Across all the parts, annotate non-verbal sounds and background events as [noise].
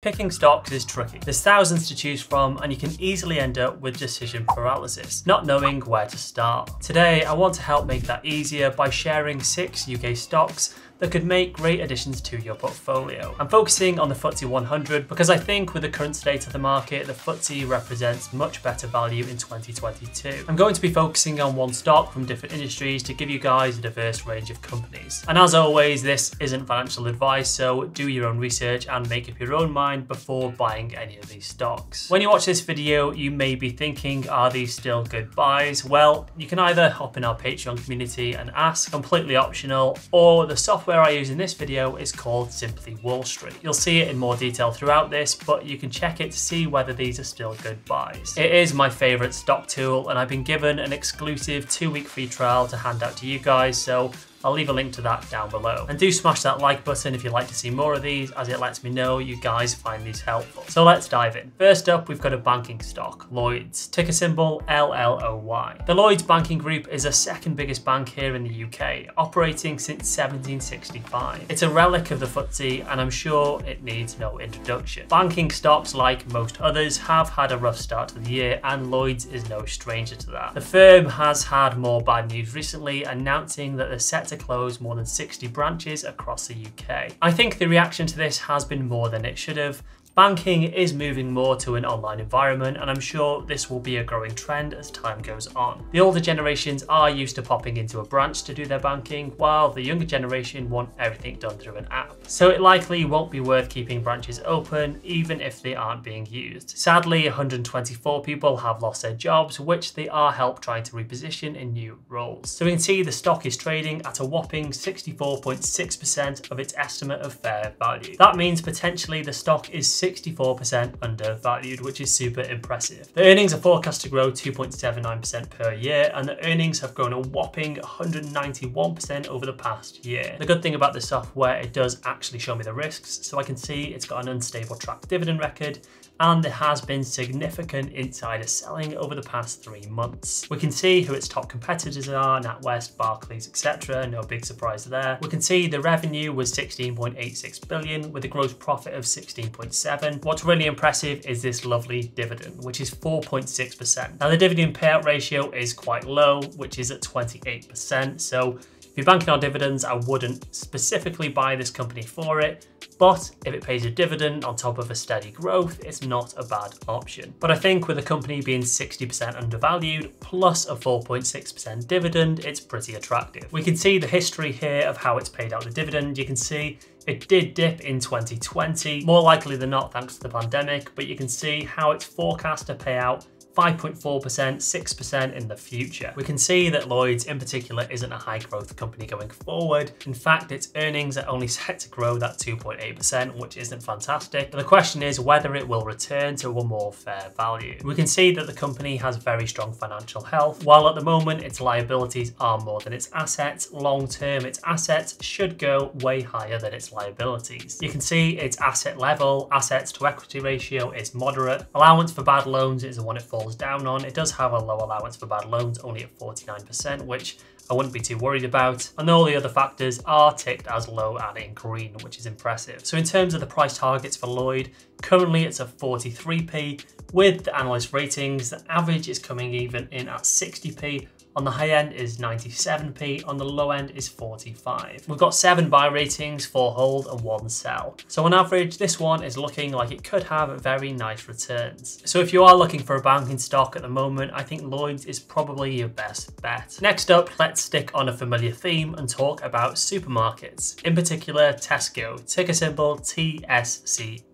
Picking stocks is tricky. There's thousands to choose from and you can easily end up with decision paralysis, not knowing where to start. Today, I want to help make that easier by sharing six UK stocks that could make great additions to your portfolio. I'm focusing on the FTSE 100 because I think with the current state of the market, the FTSE represents much better value in 2022. I'm going to be focusing on one stock from different industries to give you guys a diverse range of companies. And as always, this isn't financial advice, so do your own research and make up your own mind before buying any of these stocks. When you watch this video, you may be thinking, are these still good buys? Well, you can either hop in our Patreon community and ask, completely optional, or the software software I use in this video is called Simply Wall Street. You'll see it in more detail throughout this, but you can check it to see whether these are still good buys. It is my favorite stock tool and I've been given an exclusive two week free trial to hand out to you guys, so I'll leave a link to that down below. And do smash that like button if you'd like to see more of these as it lets me know you guys find these helpful. So let's dive in. First up, we've got a banking stock, Lloyds, ticker symbol LLOY. The Lloyds Banking Group is the second biggest bank here in the UK, operating since 1765. It's a relic of the FTSE and I'm sure it needs no introduction. Banking stocks, like most others, have had a rough start to the year and Lloyds is no stranger to that. The firm has had more bad news recently, announcing that they're set to close more than 60 branches across the UK. I think the reaction to this has been more than it should have, Banking is moving more to an online environment, and I'm sure this will be a growing trend as time goes on. The older generations are used to popping into a branch to do their banking, while the younger generation want everything done through an app. So it likely won't be worth keeping branches open, even if they aren't being used. Sadly, 124 people have lost their jobs, which they are help trying to reposition in new roles. So we can see the stock is trading at a whopping 64.6% of its estimate of fair value. That means potentially the stock is 64% undervalued, which is super impressive. The earnings are forecast to grow 2.79% per year, and the earnings have grown a whopping 191% over the past year. The good thing about the software, it does actually show me the risks, so I can see it's got an unstable track dividend record, and there has been significant insider selling over the past three months. We can see who its top competitors are, NatWest, Barclays, etc. No big surprise there. We can see the revenue was 16.86 billion with a gross profit of 16.7. What's really impressive is this lovely dividend, which is 4.6%. Now the dividend payout ratio is quite low, which is at 28%. So if you're banking on dividends, I wouldn't specifically buy this company for it, but if it pays a dividend on top of a steady growth, it's not a bad option. But I think with a company being 60% undervalued plus a 4.6% dividend, it's pretty attractive. We can see the history here of how it's paid out the dividend. You can see it did dip in 2020, more likely than not thanks to the pandemic, but you can see how it's forecast to pay out 5.4%, 6% in the future. We can see that Lloyds in particular isn't a high growth company going forward. In fact, its earnings are only set to grow that 2.8%, which isn't fantastic. But the question is whether it will return to a more fair value. We can see that the company has very strong financial health. While at the moment its liabilities are more than its assets, long term its assets should go way higher than its liabilities. You can see its asset level, assets to equity ratio is moderate. Allowance for bad loans is the one it falls down on. It does have a low allowance for bad loans, only at 49%, which I wouldn't be too worried about. And all the other factors are ticked as low and in green, which is impressive. So in terms of the price targets for Lloyd, currently it's a 43p. With the analyst ratings, the average is coming even in at 60p, on the high end is 97p, on the low end is 45. We've got seven buy ratings, four hold and one sell. So on average, this one is looking like it could have very nice returns. So if you are looking for a banking stock at the moment, I think Lloyds is probably your best bet. Next up, let's stick on a familiar theme and talk about supermarkets, in particular Tesco, ticker symbol TSCO.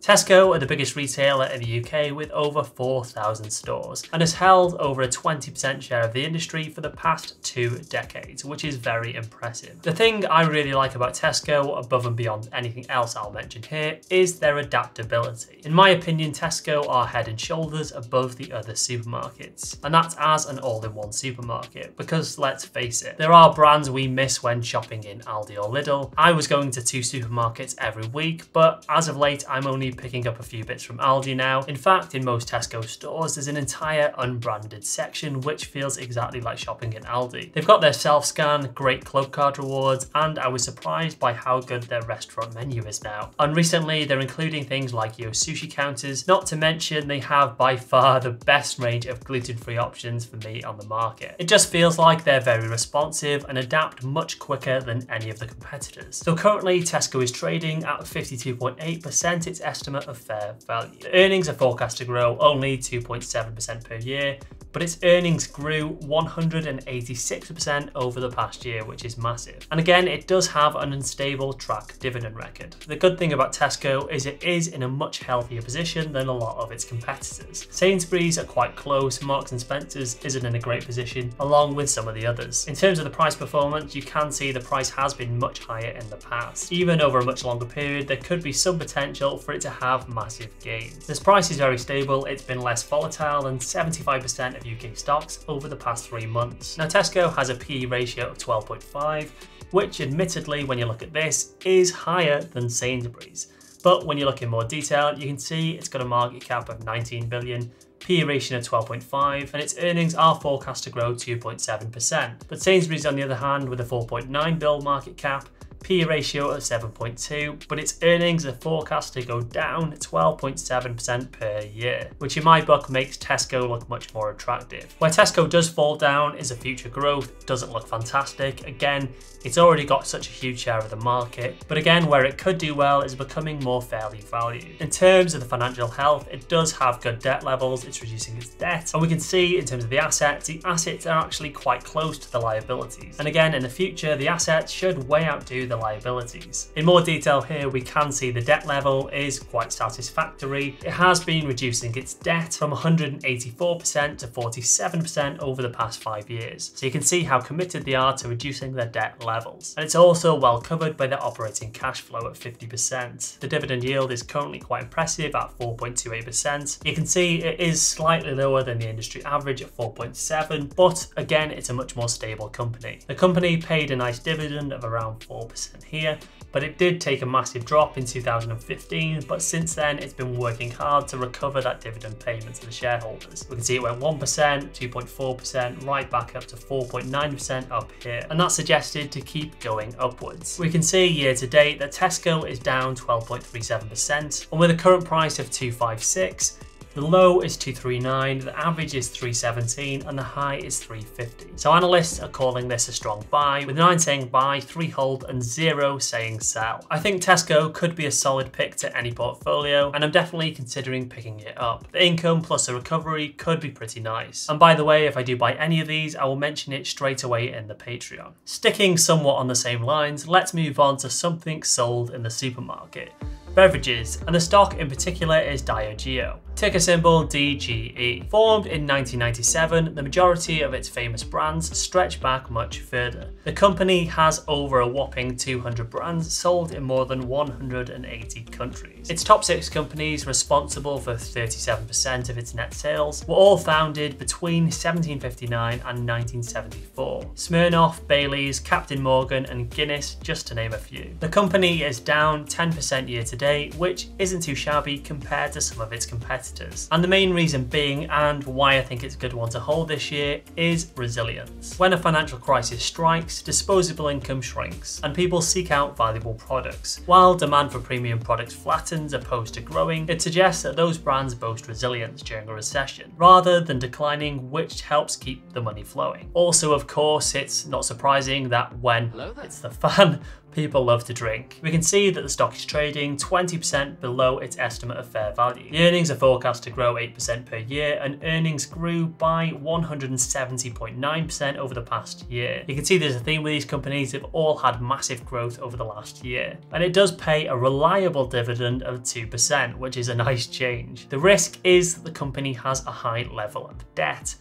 Tesco are the biggest retailer in the UK with over 4,000 stores and has held over a 20% share of the industry for the past two decades, which is very impressive. The thing I really like about Tesco, above and beyond anything else I'll mention here, is their adaptability. In my opinion, Tesco are head and shoulders above the other supermarkets, and that's as an all-in-one supermarket, because let's face it, there are brands we miss when shopping in Aldi or Lidl. I was going to two supermarkets every week, but as of late, I'm only picking up a few bits from Aldi now. In fact, in most Tesco stores, there's an entire unbranded section, which feels exactly like shopping in Aldi. They've got their self-scan, great club card rewards, and I was surprised by how good their restaurant menu is now. And recently, they're including things like your Sushi counters, not to mention they have by far the best range of gluten-free options for meat on the market. It just feels like they're very responsive and adapt much quicker than any of the competitors. So currently, Tesco is trading at 52.8% its estimate of fair value. The earnings are forecast to grow only 2.7% per year, but its earnings grew 186% over the past year, which is massive. And again, it does have an unstable track dividend record. The good thing about Tesco is it is in a much healthier position than a lot of its competitors. Sainsbury's are quite close, Marks and Spencer's isn't in a great position, along with some of the others. In terms of the price performance, you can see the price has been much higher in the past. Even over a much longer period, there could be some potential for it to have massive gains. This price is very stable, it's been less volatile than 75% of UK stocks over the past three months. Now Tesco has a PE ratio of 12.5, which admittedly when you look at this is higher than Sainsbury's. But when you look in more detail, you can see it's got a market cap of 19 billion, PE ratio of 12.5, and its earnings are forecast to grow 2.7%. But Sainsbury's, on the other hand, with a 4.9 bill market cap, P ratio of 7.2, but its earnings are forecast to go down 12.7% per year, which in my book makes Tesco look much more attractive. Where Tesco does fall down is a future growth, doesn't look fantastic. Again, it's already got such a huge share of the market, but again, where it could do well is becoming more fairly valued. In terms of the financial health, it does have good debt levels, it's reducing its debt, and we can see in terms of the assets, the assets are actually quite close to the liabilities. And again, in the future, the assets should way outdo the the liabilities. In more detail here, we can see the debt level is quite satisfactory. It has been reducing its debt from 184% to 47% over the past five years. So you can see how committed they are to reducing their debt levels. And it's also well covered by their operating cash flow at 50%. The dividend yield is currently quite impressive at 4.28%. You can see it is slightly lower than the industry average at 4.7, but again, it's a much more stable company. The company paid a nice dividend of around 4% here, but it did take a massive drop in 2015, but since then it's been working hard to recover that dividend payment to the shareholders. We can see it went 1%, 2.4%, right back up to 4.9% up here, and that's suggested to keep going upwards. We can see year to date that Tesco is down 12.37%, and with a current price of 256, the low is 239, the average is 317, and the high is 350. So analysts are calling this a strong buy, with 9 saying buy, 3 hold, and 0 saying sell. I think Tesco could be a solid pick to any portfolio, and I'm definitely considering picking it up. The income plus a recovery could be pretty nice. And by the way, if I do buy any of these, I will mention it straight away in the Patreon. Sticking somewhat on the same lines, let's move on to something sold in the supermarket beverages, and the stock in particular is Diageo. Ticker symbol DGE. Formed in 1997, the majority of its famous brands stretch back much further. The company has over a whopping 200 brands sold in more than 180 countries. Its top six companies responsible for 37% of its net sales were all founded between 1759 and 1974. Smirnoff, Baileys, Captain Morgan and Guinness just to name a few. The company is down 10% year to date, which isn't too shabby compared to some of its competitors competitors. And the main reason being, and why I think it's a good one to hold this year, is resilience. When a financial crisis strikes, disposable income shrinks, and people seek out valuable products. While demand for premium products flattens opposed to growing, it suggests that those brands boast resilience during a recession, rather than declining, which helps keep the money flowing. Also, of course, it's not surprising that when it's the [laughs] fan people love to drink. We can see that the stock is trading 20% below its estimate of fair value. The earnings are forecast to grow 8% per year and earnings grew by 170.9% over the past year. You can see there's a theme with these companies, they've all had massive growth over the last year. And it does pay a reliable dividend of 2%, which is a nice change. The risk is the company has a high level of debt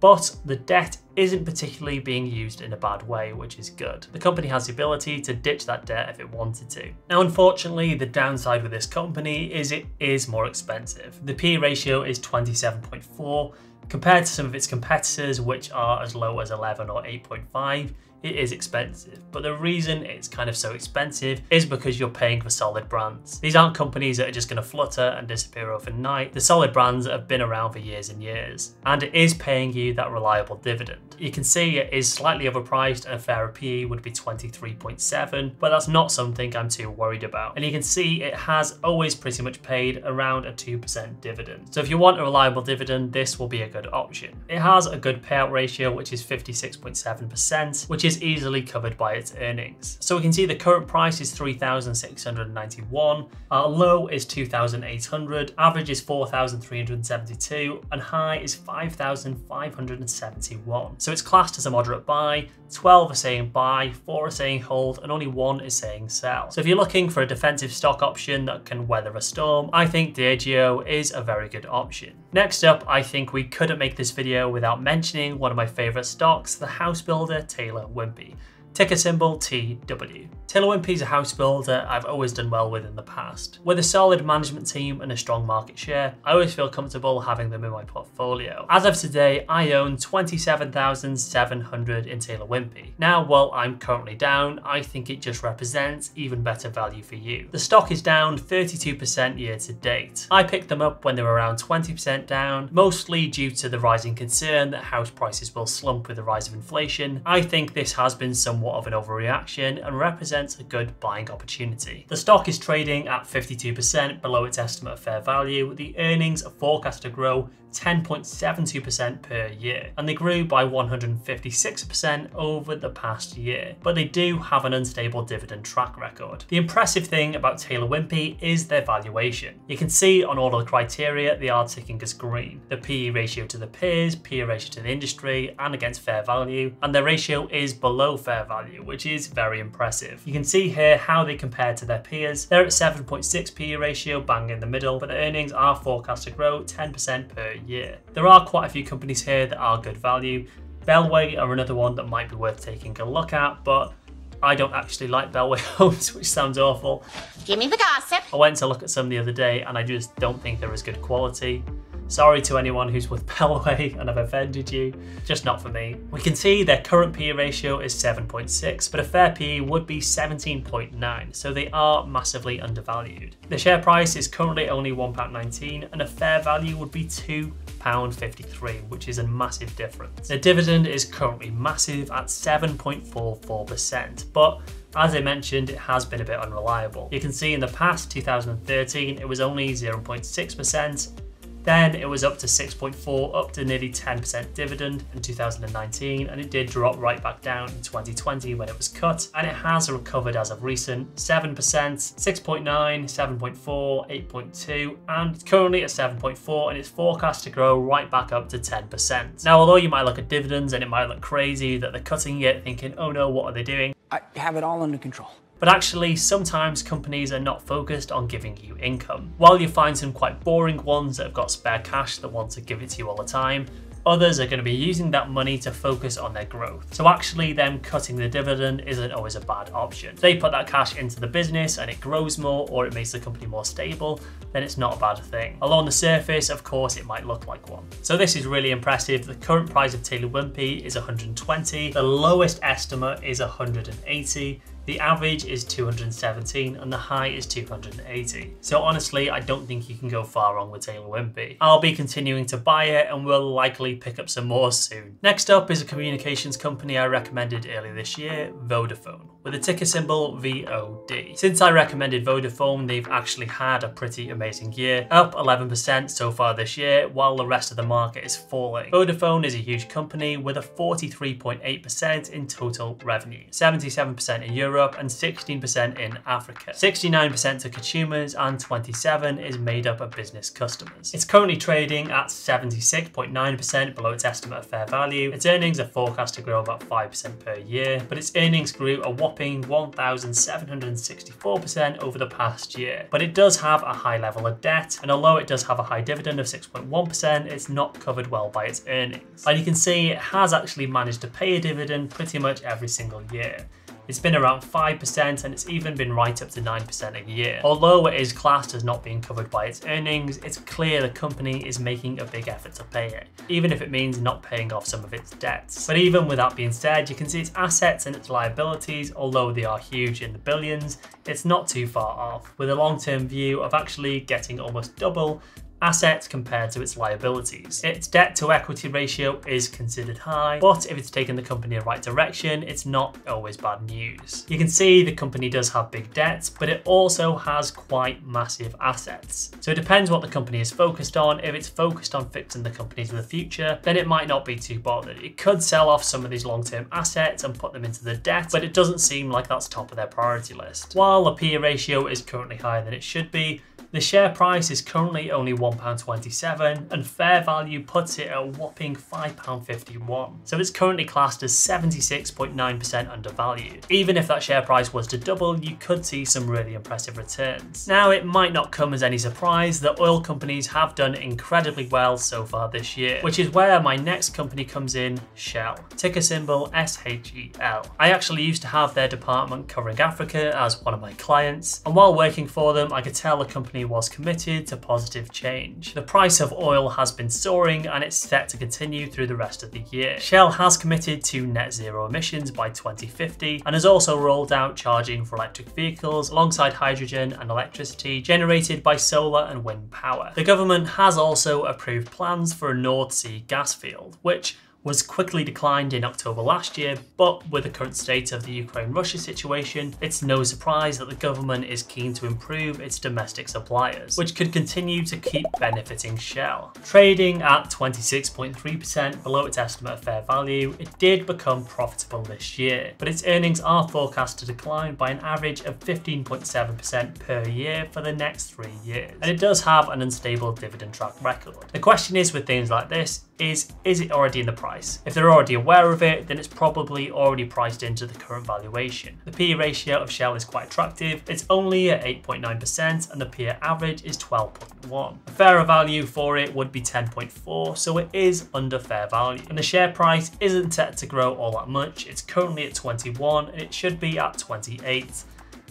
but the debt isn't particularly being used in a bad way, which is good. The company has the ability to ditch that debt if it wanted to. Now, unfortunately, the downside with this company is it is more expensive. The P ratio is 27.4 compared to some of its competitors, which are as low as 11 or 8.5 it is expensive. But the reason it's kind of so expensive is because you're paying for solid brands. These aren't companies that are just going to flutter and disappear overnight. The solid brands have been around for years and years, and it is paying you that reliable dividend. You can see it is slightly overpriced and a fairer PE would be 23.7, but that's not something I'm too worried about. And you can see it has always pretty much paid around a 2% dividend. So if you want a reliable dividend, this will be a good option. It has a good payout ratio, which is 56.7%, which is easily covered by its earnings. So we can see the current price is 3,691, our low is 2,800, average is 4,372, and high is 5,571. So it's classed as a moderate buy, 12 are saying buy, 4 are saying hold, and only 1 is saying sell. So if you're looking for a defensive stock option that can weather a storm, I think Diageo is a very good option. Next up, I think we couldn't make this video without mentioning one of my favourite stocks, the house builder Taylor Wimpey. Ticker symbol TW. Taylor Wimpey is a house builder I've always done well with in the past. With a solid management team and a strong market share, I always feel comfortable having them in my portfolio. As of today, I own 27,700 in Taylor Wimpey. Now, while I'm currently down, I think it just represents even better value for you. The stock is down 32% year to date. I picked them up when they were around 20% down, mostly due to the rising concern that house prices will slump with the rise of inflation. I think this has been somewhat of an overreaction and represents represents a good buying opportunity. The stock is trading at 52% below its estimate of fair value. The earnings are forecast to grow 10.72% per year, and they grew by 156% over the past year. But they do have an unstable dividend track record. The impressive thing about Taylor Wimpey is their valuation. You can see on all of the criteria they are ticking as green. The PE ratio to the peers, PE ratio to the industry, and against fair value, and their ratio is below fair value, which is very impressive. You can see here how they compare to their peers. They're at 7.6 PE ratio, bang in the middle, but the earnings are forecast to grow 10% per year. There are quite a few companies here that are good value. Bellway are another one that might be worth taking a look at, but I don't actually like Bellway [laughs] homes, which sounds awful. Give me the gossip. I went to look at some the other day and I just don't think they're as good quality. Sorry to anyone who's with Bellway and I've offended you, just not for me. We can see their current PE ratio is 7.6, but a fair PE would be 17.9, so they are massively undervalued. The share price is currently only £1.19 and a fair value would be £2.53, which is a massive difference. The dividend is currently massive at 7.44%, but as I mentioned, it has been a bit unreliable. You can see in the past, 2013, it was only 0.6%, then it was up to 6.4, up to nearly 10% dividend in 2019, and it did drop right back down in 2020 when it was cut, and it has recovered as of recent 7%, 6.9, 7.4, 8.2, and it's currently at 7.4, and it's forecast to grow right back up to 10%. Now, although you might look at dividends and it might look crazy that they're cutting it, thinking, oh no, what are they doing? I have it all under control. But actually, sometimes companies are not focused on giving you income. While you find some quite boring ones that have got spare cash that want to give it to you all the time, others are going to be using that money to focus on their growth. So actually them cutting the dividend isn't always a bad option. If they put that cash into the business and it grows more or it makes the company more stable, then it's not a bad thing. Along the surface, of course, it might look like one. So this is really impressive. The current price of Taylor Wimpey is 120. The lowest estimate is 180 the average is 217 and the high is 280. So honestly, I don't think you can go far wrong with Taylor Wimpey. I'll be continuing to buy it and will likely pick up some more soon. Next up is a communications company I recommended earlier this year, Vodafone, with a ticker symbol VOD. Since I recommended Vodafone, they've actually had a pretty amazing year, up 11% so far this year, while the rest of the market is falling. Vodafone is a huge company with a 43.8% in total revenue, 77% in Europe, Europe and 16% in Africa. 69% to consumers and 27 is made up of business customers. It's currently trading at 76.9% below its estimate of fair value. Its earnings are forecast to grow about 5% per year, but its earnings grew a whopping 1,764% over the past year. But it does have a high level of debt, and although it does have a high dividend of 6.1%, it's not covered well by its earnings. And you can see it has actually managed to pay a dividend pretty much every single year. It's been around 5% and it's even been right up to 9% a year. Although it is classed as not being covered by its earnings, it's clear the company is making a big effort to pay it, even if it means not paying off some of its debts. But even with that being said, you can see its assets and its liabilities, although they are huge in the billions, it's not too far off, with a long-term view of actually getting almost double assets compared to its liabilities. Its debt to equity ratio is considered high, but if it's taken the company in the right direction, it's not always bad news. You can see the company does have big debts, but it also has quite massive assets. So it depends what the company is focused on. If it's focused on fixing the company to the future, then it might not be too bothered. It could sell off some of these long-term assets and put them into the debt, but it doesn't seem like that's top of their priority list. While the PE ratio is currently higher than it should be, the share price is currently only £1.27 and fair value puts it at a whopping £5.51. So it's currently classed as 76.9% undervalued. Even if that share price was to double, you could see some really impressive returns. Now, it might not come as any surprise that oil companies have done incredibly well so far this year, which is where my next company comes in, Shell. Ticker symbol SHEL. I actually used to have their department covering Africa as one of my clients, and while working for them, I could tell the company was committed to positive change. The price of oil has been soaring and it's set to continue through the rest of the year. Shell has committed to net zero emissions by 2050 and has also rolled out charging for electric vehicles alongside hydrogen and electricity generated by solar and wind power. The government has also approved plans for a North Sea gas field, which was quickly declined in October last year, but with the current state of the Ukraine-Russia situation, it's no surprise that the government is keen to improve its domestic suppliers, which could continue to keep benefiting Shell. Trading at 26.3% below its estimate of fair value, it did become profitable this year, but its earnings are forecast to decline by an average of 15.7% per year for the next three years, and it does have an unstable dividend track record. The question is with things like this, is is it already in the price? If they're already aware of it, then it's probably already priced into the current valuation. The PE ratio of Shell is quite attractive. It's only at 8.9% and the peer average is 12.1. A fairer value for it would be 10.4, so it is under fair value. And the share price isn't set to grow all that much. It's currently at 21 and it should be at 28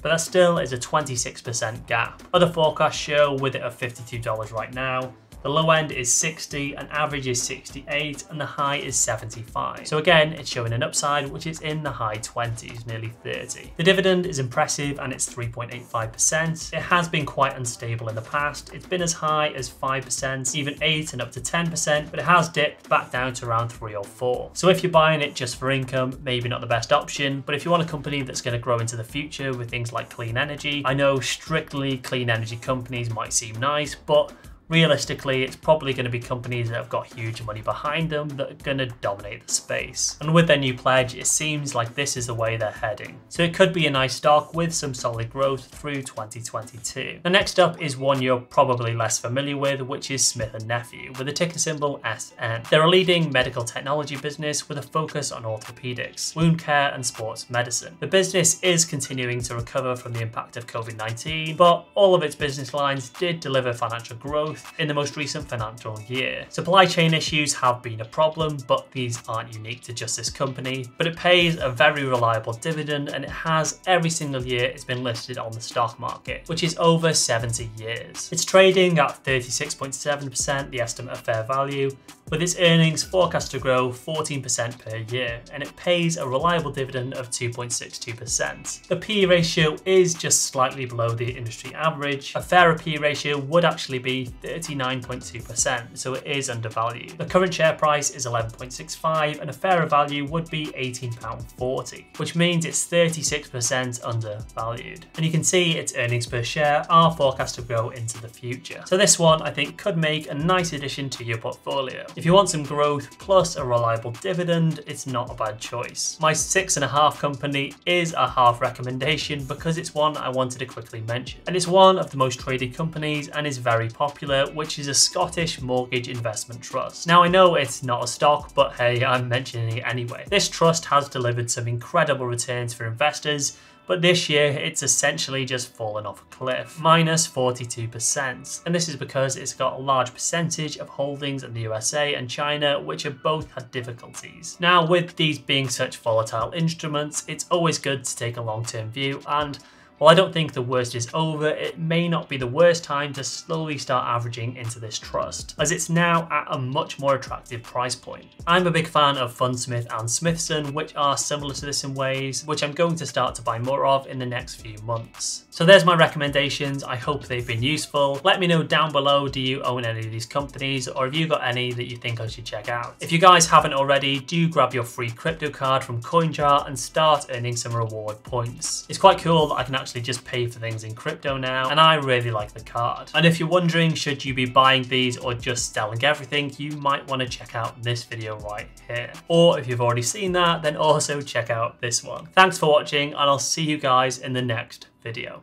but that still is a 26% gap. Other forecasts show with it at $52 right now, the low end is 60, an average is 68, and the high is 75. So again, it's showing an upside, which is in the high 20s, nearly 30. The dividend is impressive and it's 3.85%. It has been quite unstable in the past. It's been as high as 5%, even 8 and up to 10%, but it has dipped back down to around 3 or 4. So if you're buying it just for income, maybe not the best option, but if you want a company that's going to grow into the future with things like clean energy, I know strictly clean energy companies might seem nice, but realistically, it's probably going to be companies that have got huge money behind them that are going to dominate the space. And with their new pledge, it seems like this is the way they're heading. So it could be a nice stock with some solid growth through 2022. The next up is one you're probably less familiar with, which is Smith & Nephew, with the ticker symbol SN. They're a leading medical technology business with a focus on orthopedics, wound care and sports medicine. The business is continuing to recover from the impact of COVID-19, but all of its business lines did deliver financial growth growth in the most recent financial year. Supply chain issues have been a problem, but these aren't unique to just this company. But it pays a very reliable dividend and it has every single year it's been listed on the stock market, which is over 70 years. It's trading at 36.7% the estimate of fair value, with its earnings forecast to grow 14% per year, and it pays a reliable dividend of 2.62%. The PE ratio is just slightly below the industry average. A fairer PE ratio would actually be 39.2%, so it is undervalued. The current share price is 11.65 and a fairer value would be £18.40, which means it's 36% undervalued. And you can see its earnings per share are forecast to grow into the future. So this one I think could make a nice addition to your portfolio. If you want some growth plus a reliable dividend, it's not a bad choice. My six and a half company is a half recommendation because it's one I wanted to quickly mention. And it's one of the most traded companies and is very popular which is a Scottish mortgage investment trust. Now I know it's not a stock, but hey, I'm mentioning it anyway. This trust has delivered some incredible returns for investors but this year it's essentially just fallen off a cliff, minus 42%. And this is because it's got a large percentage of holdings in the USA and China, which have both had difficulties. Now, with these being such volatile instruments, it's always good to take a long-term view and while I don't think the worst is over, it may not be the worst time to slowly start averaging into this trust, as it's now at a much more attractive price point. I'm a big fan of Fundsmith and Smithson, which are similar to this in ways, which I'm going to start to buy more of in the next few months. So there's my recommendations, I hope they've been useful. Let me know down below, do you own any of these companies, or have you got any that you think I should check out? If you guys haven't already, do grab your free crypto card from CoinJar and start earning some reward points. It's quite cool that I can actually just pay for things in crypto now, and I really like the card. And if you're wondering, should you be buying these or just selling everything, you might want to check out this video right here. Or if you've already seen that, then also check out this one. Thanks for watching, and I'll see you guys in the next video.